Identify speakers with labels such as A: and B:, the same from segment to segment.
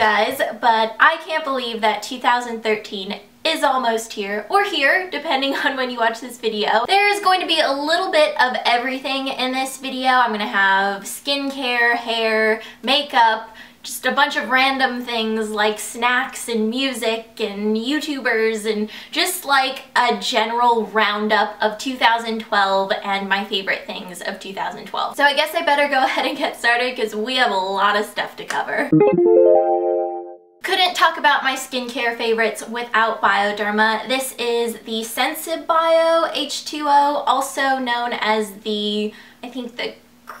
A: guys, but I can't believe that 2013 is almost here, or here, depending on when you watch this video. There is going to be a little bit of everything in this video. I'm going to have skincare, hair, makeup, just a bunch of random things like snacks and music and YouTubers and just like a general roundup of 2012 and my favorite things of 2012. So I guess I better go ahead and get started because we have a lot of stuff to cover. Couldn't talk about my skincare favorites without Bioderma. This is the Sensibio H2O, also known as the, I think the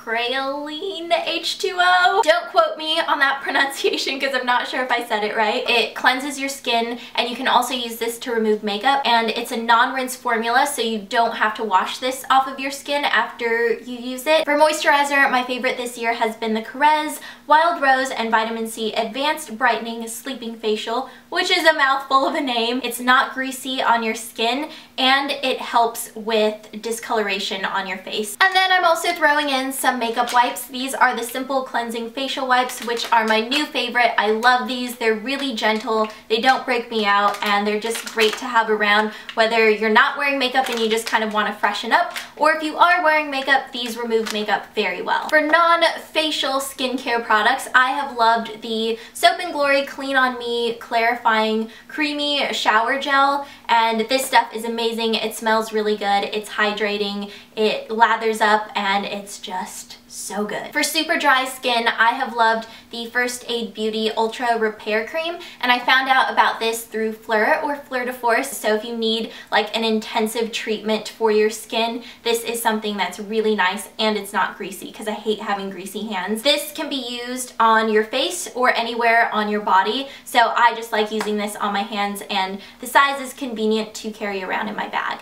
A: Crealine H2O. Don't quote me on that pronunciation because I'm not sure if I said it right. It cleanses your skin and you can also use this to remove makeup and it's a non-rinse formula so you don't have to wash this off of your skin after you use it. For moisturizer, my favorite this year has been the Korres Wild Rose and Vitamin C Advanced Brightening Sleeping Facial, which is a mouthful of a name. It's not greasy on your skin and it helps with discoloration on your face. And then I'm also throwing in some makeup wipes. These are the Simple Cleansing Facial Wipes, which are my new favorite. I love these. They're really gentle. They don't break me out, and they're just great to have around, whether you're not wearing makeup and you just kind of want to freshen up, or if you are wearing makeup, these remove makeup very well. For non-facial skincare products, I have loved the Soap & Glory Clean On Me Clarifying Creamy Shower Gel, and this stuff is amazing. It smells really good. It's hydrating. It lathers up and it's just so good. For super dry skin, I have loved the First Aid Beauty Ultra Repair Cream, and I found out about this through Fleur or Fleur de Force, so if you need like an intensive treatment for your skin, this is something that's really nice and it's not greasy because I hate having greasy hands. This can be used on your face or anywhere on your body, so I just like using this on my hands and the size is convenient to carry around in my bag.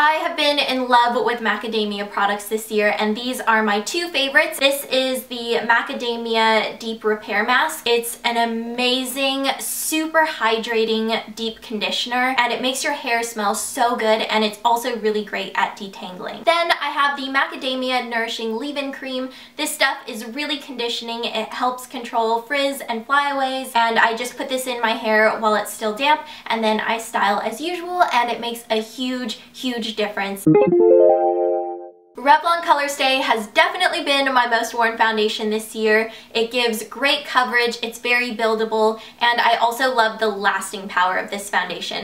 A: I have been in love with macadamia products this year and these are my two favorites. This is the Macadamia Deep Repair Mask. It's an amazing, super hydrating deep conditioner and it makes your hair smell so good and it's also really great at detangling. Then I have the Macadamia Nourishing Leave-In Cream. This stuff is really conditioning. It helps control frizz and flyaways and I just put this in my hair while it's still damp and then I style as usual and it makes a huge, huge huge difference. Revlon Colorstay has definitely been my most worn foundation this year. It gives great coverage, it's very buildable, and I also love the lasting power of this foundation.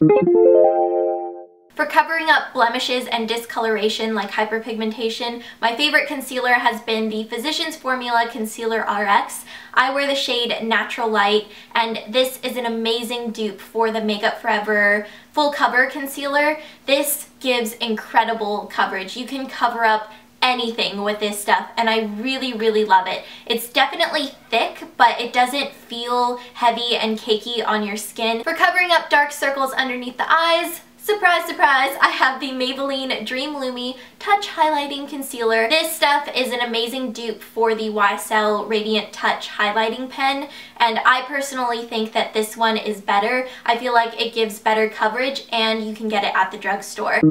A: For covering up blemishes and discoloration like hyperpigmentation, my favorite concealer has been the Physicians Formula Concealer RX. I wear the shade Natural Light, and this is an amazing dupe for the Makeup Forever Full Cover Concealer. This gives incredible coverage. You can cover up anything with this stuff and I really really love it. It's definitely thick but it doesn't feel heavy and cakey on your skin. For covering up dark circles underneath the eyes, Surprise, surprise, I have the Maybelline Dream Lumi Touch Highlighting Concealer. This stuff is an amazing dupe for the YSL Radiant Touch Highlighting Pen, and I personally think that this one is better. I feel like it gives better coverage, and you can get it at the drugstore.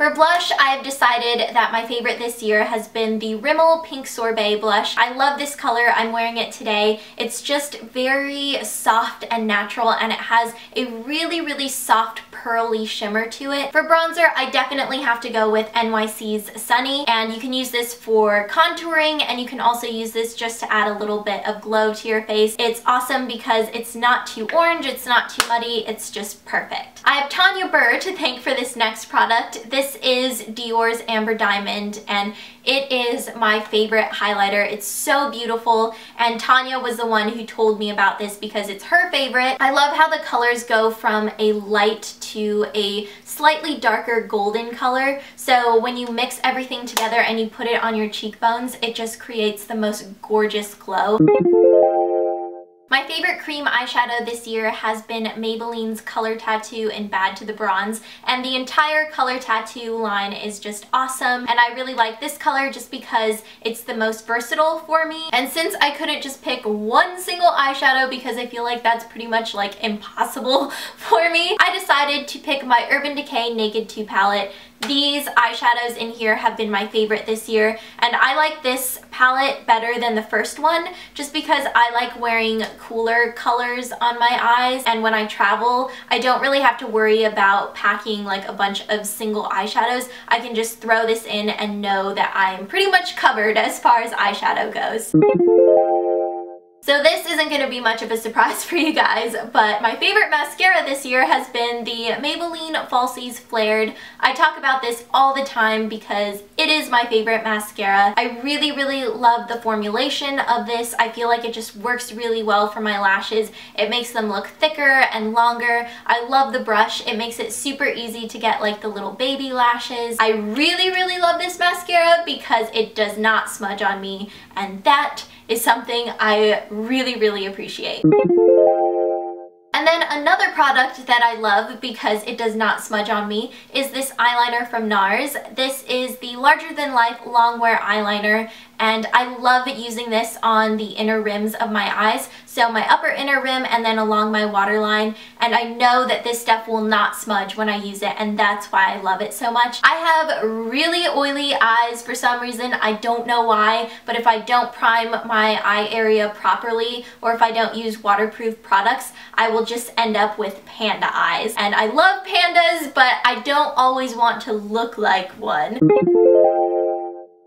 A: For blush, I have decided that my favorite this year has been the Rimmel Pink Sorbet blush. I love this color. I'm wearing it today. It's just very soft and natural and it has a really, really soft pearly shimmer to it. For bronzer, I definitely have to go with NYC's Sunny and you can use this for contouring and you can also use this just to add a little bit of glow to your face. It's awesome because it's not too orange, it's not too muddy, it's just perfect. I have Tanya Burr to thank for this next product. This this is Dior's Amber Diamond and it is my favorite highlighter. It's so beautiful and Tanya was the one who told me about this because it's her favorite. I love how the colors go from a light to a slightly darker golden color. So when you mix everything together and you put it on your cheekbones, it just creates the most gorgeous glow. My favorite cream eyeshadow this year has been Maybelline's Color Tattoo and Bad to the Bronze and the entire Color Tattoo line is just awesome and I really like this color just because it's the most versatile for me. And since I couldn't just pick one single eyeshadow because I feel like that's pretty much like impossible for me, I decided to pick my Urban Decay Naked 2 palette these eyeshadows in here have been my favorite this year and I like this palette better than the first one just because I like wearing cooler colors on my eyes and when I travel I don't really have to worry about packing like a bunch of single eyeshadows. I can just throw this in and know that I'm pretty much covered as far as eyeshadow goes. So this isn't going to be much of a surprise for you guys, but my favorite mascara this year has been the Maybelline Falsies Flared. I talk about this all the time because it is my favorite mascara. I really, really love the formulation of this. I feel like it just works really well for my lashes. It makes them look thicker and longer. I love the brush. It makes it super easy to get like the little baby lashes. I really, really love this mascara because it does not smudge on me and that is something I really, really appreciate. And then another product that I love because it does not smudge on me is this eyeliner from NARS. This is the larger than life longwear eyeliner and I love using this on the inner rims of my eyes. So my upper inner rim and then along my waterline and I know that this stuff will not smudge when I use it and that's why I love it so much. I have really oily eyes for some reason. I don't know why, but if I don't prime my eye area properly or if I don't use waterproof products, I will just end up with panda eyes. And I love pandas, but I don't always want to look like one.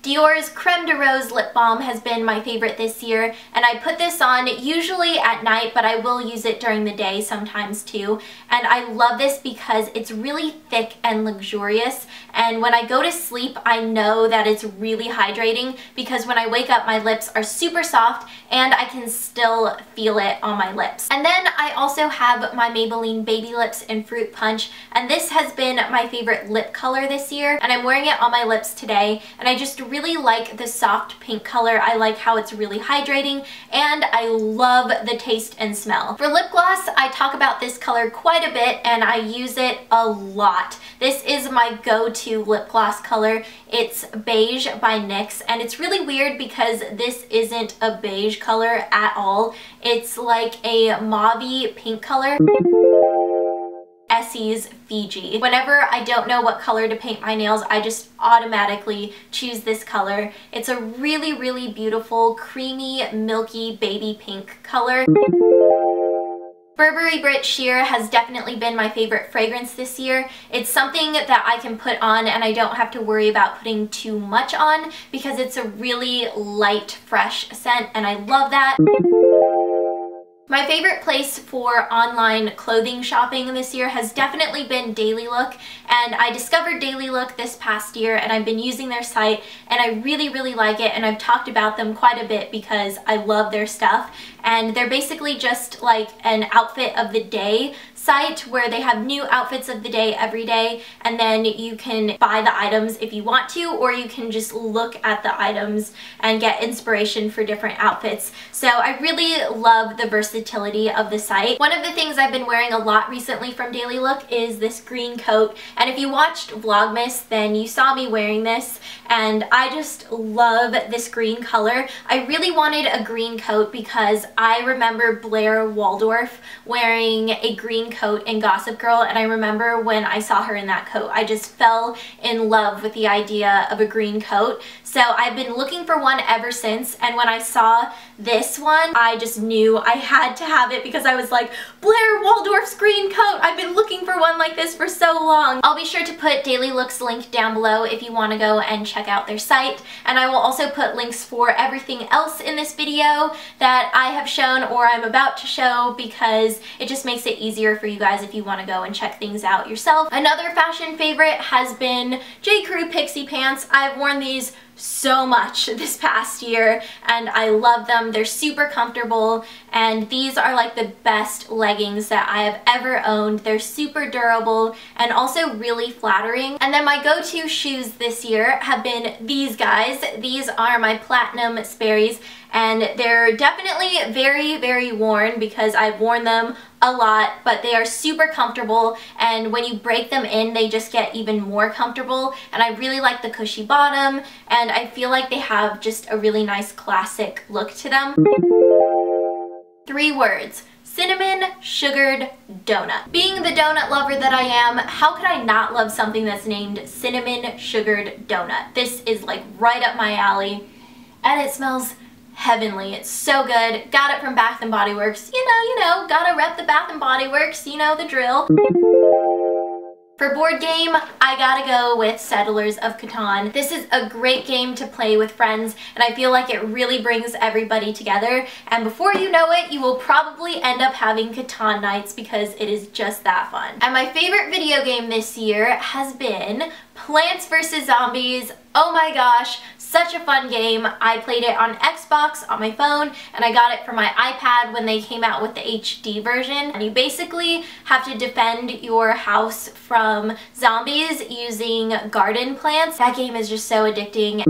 A: Dior's Creme de Rose Lip Balm has been my favorite this year and I put this on usually at night but I will use it during the day sometimes too. And I love this because it's really thick and luxurious and when I go to sleep I know that it's really hydrating because when I wake up my lips are super soft and I can still feel it on my lips. And then I also have my Maybelline Baby Lips in Fruit Punch and this has been my favorite lip color this year and I'm wearing it on my lips today and I just really like the soft pink color. I like how it's really hydrating and I love the taste and smell. For lip gloss, I talk about this color quite a bit and I use it a lot. This is my go-to lip gloss color. It's beige by NYX and it's really weird because this isn't a beige color at all. It's like a mauve pink color. Essie's Fiji. Whenever I don't know what color to paint my nails, I just automatically choose this color. It's a really, really beautiful, creamy, milky baby pink color. Burberry Brit Sheer has definitely been my favorite fragrance this year. It's something that I can put on and I don't have to worry about putting too much on because it's a really light, fresh scent and I love that. My favorite place for online clothing shopping this year has definitely been Daily Look and I discovered Daily Look this past year and I've been using their site and I really really like it and I've talked about them quite a bit because I love their stuff. And they're basically just like an outfit of the day site where they have new outfits of the day every day and then you can buy the items if you want to or you can just look at the items and get inspiration for different outfits. So I really love the versatility of the site. One of the things I've been wearing a lot recently from Daily Look is this green coat and if you watched Vlogmas then you saw me wearing this and I just love this green color. I really wanted a green coat because I remember Blair Waldorf wearing a green coat in Gossip Girl and I remember when I saw her in that coat I just fell in love with the idea of a green coat so I've been looking for one ever since and when I saw this one I just knew I had to have it because I was like Blair Waldorf's green coat I've been looking for one like this for so long. I'll be sure to put Daily Looks link down below if you want to go and check out their site and I will also put links for everything else in this video that I have shown or I'm about to show because it just makes it easier for you guys if you want to go and check things out yourself. Another fashion favorite has been J. Crew Pixie Pants. I've worn these so much this past year and I love them. They're super comfortable and these are like the best leggings that I have ever owned. They're super durable and also really flattering. And then my go-to shoes this year have been these guys. These are my Platinum Sperry's and they're definitely very, very worn because I've worn them a lot, but they are super comfortable and when you break them in, they just get even more comfortable and I really like the cushy bottom and I feel like they have just a really nice classic look to them. Three words cinnamon sugared donut. Being the donut lover that I am, how could I not love something that's named cinnamon sugared donut? This is like right up my alley and it smells heavenly. It's so good. Got it from Bath & Body Works. You know, you know, gotta rep the Bath & Body Works. You know the drill. For board game, I gotta go with Settlers of Catan. This is a great game to play with friends and I feel like it really brings everybody together and before you know it, you will probably end up having Catan nights because it is just that fun. And my favorite video game this year has been Plants vs. Zombies. Oh my gosh, such a fun game. I played it on Xbox, on my phone, and I got it for my iPad when they came out with the HD version. And you basically have to defend your house from zombies using garden plants. That game is just so addicting.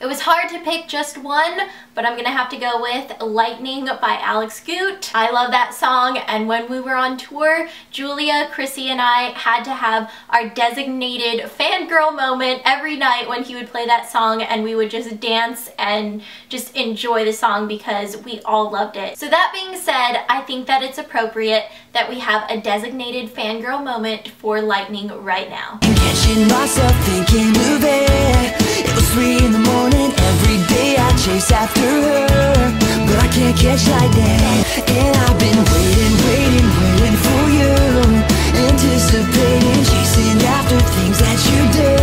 A: It was hard to pick just one, but I'm gonna have to go with Lightning by Alex Goot. I love that song, and when we were on tour, Julia, Chrissy, and I had to have our designated fangirl moment every night when he would play that song, and we would just dance and just enjoy the song because we all loved it. So that being said, I think that it's appropriate that we have a designated fangirl moment for Lightning right now. In the morning. Every day I chase after her. But I can't catch lightning. And I've been waiting, waiting, waiting for you. Anticipating, chasing after things that you do.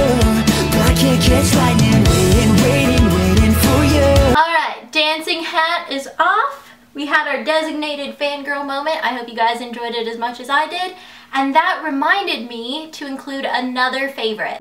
A: But I can't catch lightning. Waiting, waiting, waiting for you. Alright, dancing hat is off. We had our designated fangirl moment. I hope you guys enjoyed it as much as I did. And that reminded me to include another favorite.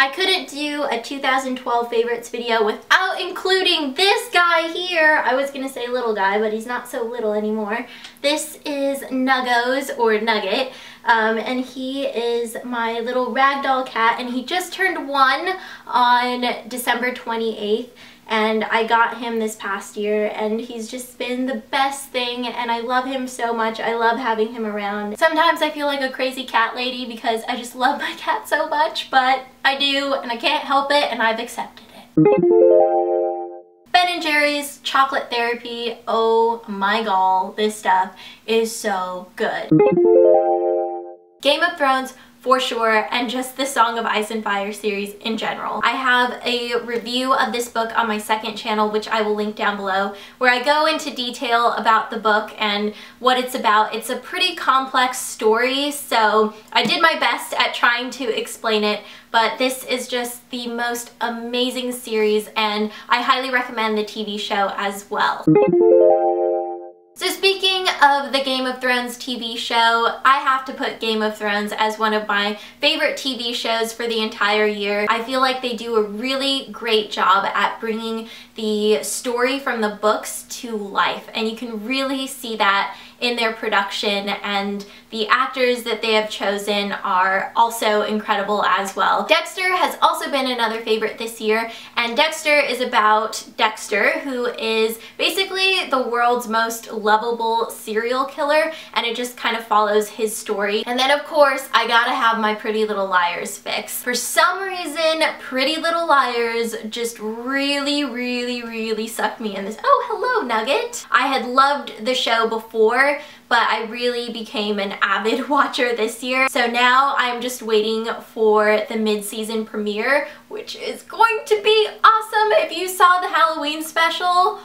A: I couldn't do a 2012 favorites video without including this guy here. I was gonna say little guy, but he's not so little anymore. This is Nuggos, or Nugget, um, and he is my little ragdoll cat, and he just turned one on December 28th and I got him this past year and he's just been the best thing and I love him so much. I love having him around. Sometimes I feel like a crazy cat lady because I just love my cat so much, but I do and I can't help it and I've accepted it. Ben & Jerry's Chocolate Therapy, oh my god, this stuff is so good. Game of Thrones for sure and just the Song of Ice and Fire series in general. I have a review of this book on my second channel which I will link down below where I go into detail about the book and what it's about. It's a pretty complex story so I did my best at trying to explain it but this is just the most amazing series and I highly recommend the TV show as well. So speaking of the Game of Thrones TV show, I have to put Game of Thrones as one of my favorite TV shows for the entire year. I feel like they do a really great job at bringing the story from the books to life and you can really see that in their production and the actors that they have chosen are also incredible as well. Dexter has also been another favorite this year and Dexter is about Dexter who is basically the world's most lovable serial killer and it just kind of follows his story. And then of course I gotta have my Pretty Little Liars fix. For some reason Pretty Little Liars just really really really sucked me in this. Oh hello Nugget! I had loved the show before but I really became an avid watcher this year. So now I'm just waiting for the mid-season premiere, which is going to be awesome. If you saw the Halloween special,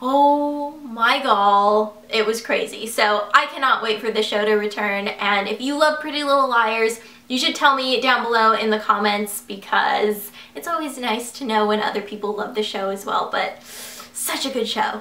A: oh my god, it was crazy. So I cannot wait for the show to return, and if you love Pretty Little Liars, you should tell me down below in the comments because it's always nice to know when other people love the show as well, but such a good show.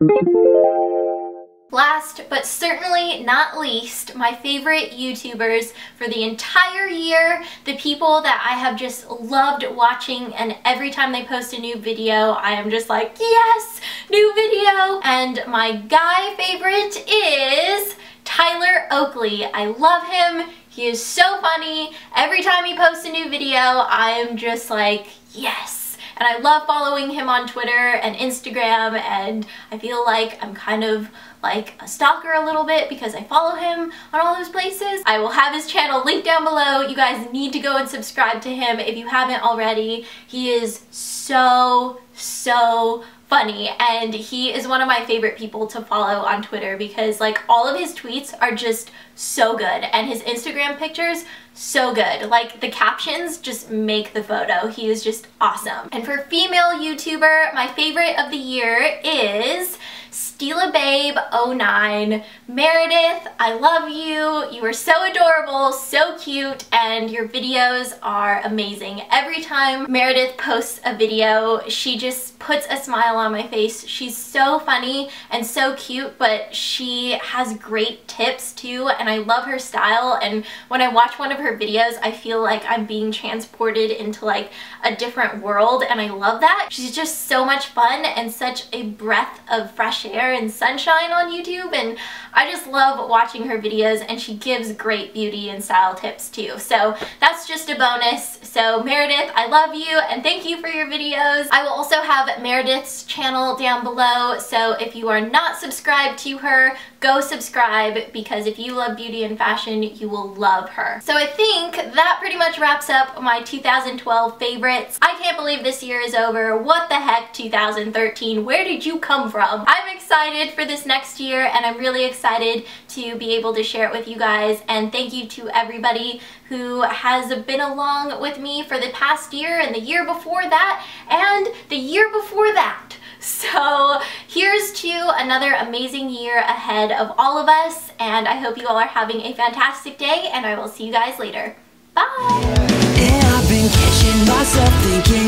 A: Last but certainly not least, my favorite YouTubers for the entire year, the people that I have just loved watching and every time they post a new video, I am just like, yes, new video. And my guy favorite is Tyler Oakley. I love him. He is so funny. Every time he posts a new video, I am just like, yes. And I love following him on Twitter and Instagram and I feel like I'm kind of like a stalker a little bit because I follow him on all those places. I will have his channel linked down below. You guys need to go and subscribe to him if you haven't already. He is so, so funny and he is one of my favorite people to follow on Twitter because like all of his tweets are just so good and his Instagram pictures so good. Like the captions just make the photo. He is just awesome. And for female YouTuber, my favorite of the year is Stila Babe 09. Meredith, I love you. You are so adorable, so cute, and your videos are amazing. Every time Meredith posts a video, she just puts a smile on my face. She's so funny and so cute, but she has great tips too, and I love her style, and when I watch one of her videos, I feel like I'm being transported into like a different world, and I love that. She's just so much fun and such a breath of fresh air and sunshine on YouTube and I just love watching her videos and she gives great beauty and style tips too. So that's just a bonus. So Meredith, I love you and thank you for your videos. I will also have Meredith's channel down below. So if you are not subscribed to her, go subscribe because if you love beauty and fashion, you will love her. So I think that pretty much wraps up my 2012 favorites. I can't believe this year is over. What the heck 2013? Where did you come from? I'm excited for this next year and I'm really excited to be able to share it with you guys and thank you to everybody who has been along with me for the past year and the year before that and the year before that. So here's to another amazing year ahead of all of us and I hope you all are having a fantastic day and I will see you guys later. Bye!
B: Yeah, I've been catching myself thinking